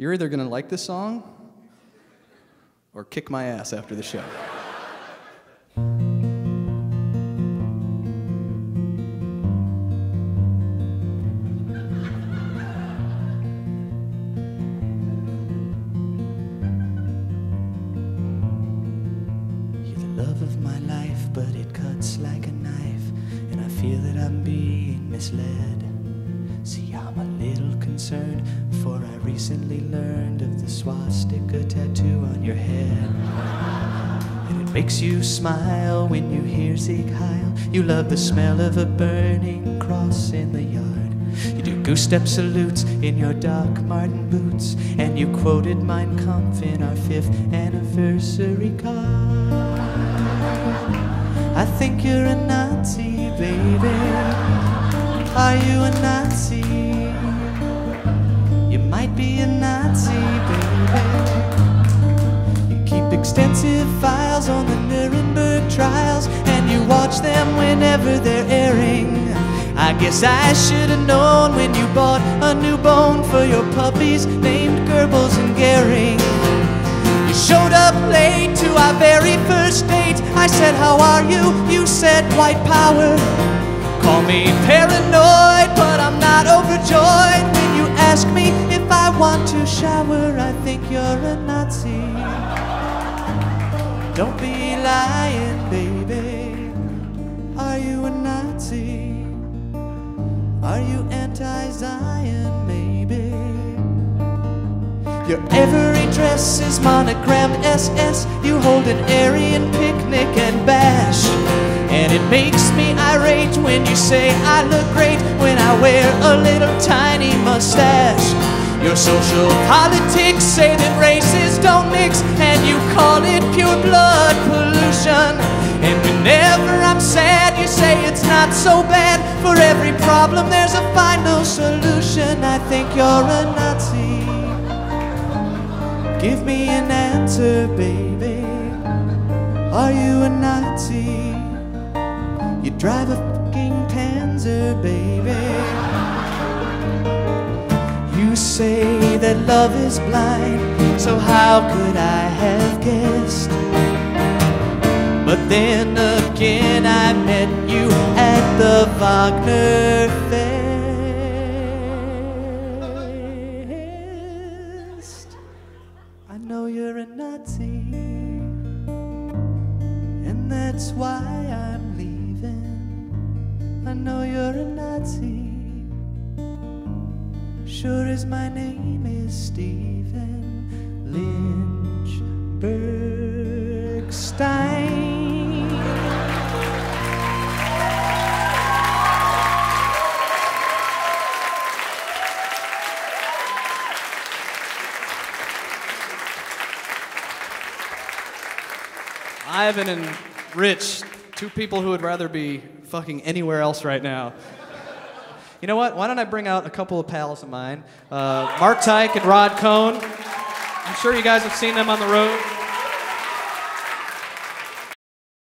You're either going to like this song or kick my ass after the show. You're the love of my life, but it cuts like a knife, and I feel that I'm being misled. See, I'm a little concerned, for recently learned of the swastika tattoo on your head. And it makes you smile when you hear Sieg Heil. You love the smell of a burning cross in the yard. You do goose step salutes in your Doc Marten boots, and you quoted Mein Kampf in our fifth anniversary card. I think you're a Nazi, baby. Are you a Nazi? They're airing. I guess I should have known when you bought a new bone for your puppies named Goebbels and Goering. You showed up late to our very first date. I said, How are you? You said, White power. Call me paranoid, but I'm not overjoyed when you ask me if I want to shower. I think you're a Nazi. Don't be Are you anti Zion, maybe? Your every dress is monogrammed SS. You hold an Aryan picnic and bash. And it makes me irate when you say I look great when I wear a little tiny mustache. Your social politics say that races don't mix, and you call it pure blood pollution. Not so bad. For every problem, there's a final solution. I think you're a Nazi. Give me an answer, baby. Are you a Nazi? You drive a fucking Panzer, baby. You say that love is blind, so how could I have guessed? But then again, I met you Wagner Fest. I know you're a Nazi, and that's why I'm leaving. I know you're a Nazi, sure as my name is Stephen Lynchbergstein. Ivan and Rich, two people who would rather be fucking anywhere else right now. You know what? Why don't I bring out a couple of pals of mine? Uh, Mark Tyke and Rod Cohn. I'm sure you guys have seen them on the road.